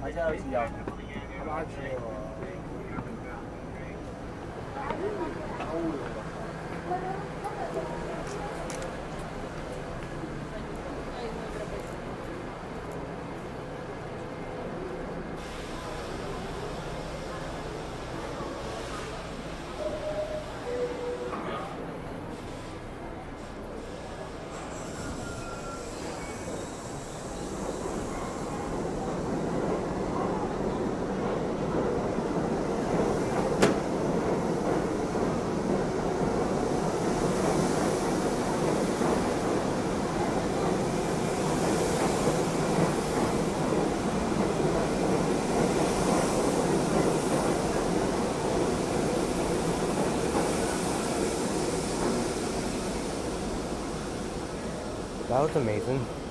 还是要吃药。That was amazing.